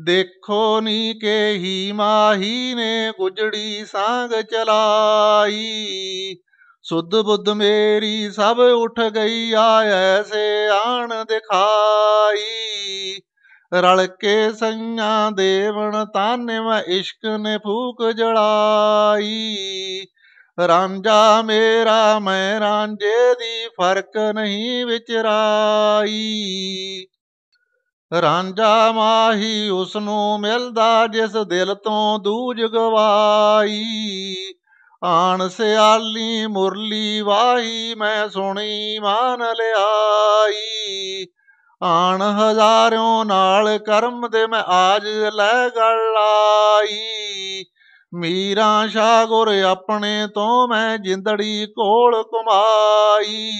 ਦੇਖੋ ਨੀ ਕੇ ਮਾਹੀ ਨੇ ਗੁਜੜੀ ਸਾਂਗ ਚਲਾਈ। ਸੁਧ ਬੁੱਧ ਮੇਰੀ ਸਭ ਉੱਠ ਗਈ ਆ ਐਸੇ ਆਣ ਦਿਖਾਈ। ਰਲ ਕੇ ਸਈਆਂ ਦੇਵਣ ਤਾਨੇ ਮੈਂ ਇਸ਼ਕ ਨੇ ਫੂਕ ਜੜਾਈ। ਰਾਂਝਾ ਮੇਰਾ ਮੈਂ ਰਾਂਝੇ ਦੀ ਫ਼ਰਕ ਨਹੀਂ ਵਿਚਰਾਈ। ਰਾਂਝਾ ਮਾਹੀ ਉਸ ਨੂੰ ਮਿਲਦਾ ਜਿਸ ਦਿਲ ਤੋਂ ਦੂਜ ਗਵਾਈ ਆਣ ਸਿਆਲੀ ਮੁਰਲੀ ਵਾਹੀ ਮੈਂ ਸੁਣੀ ਮਾਨ ਲਿਆਈ। ਆਣ ਹਜ਼ਾਰਿਓਂ ਨਾਲ ਕਰਮ ਦੇ ਮੈਂ ਆਜ ਲੈ ਗਲ ਆਈ ਮੀਰਾਂ ਸ਼ਾਹ ਗੁਰ ਆਪਣੇ ਤੋਂ ਮੈਂ ਜਿੰਦੜੀ ਕੋਲ ਕਮਾਈ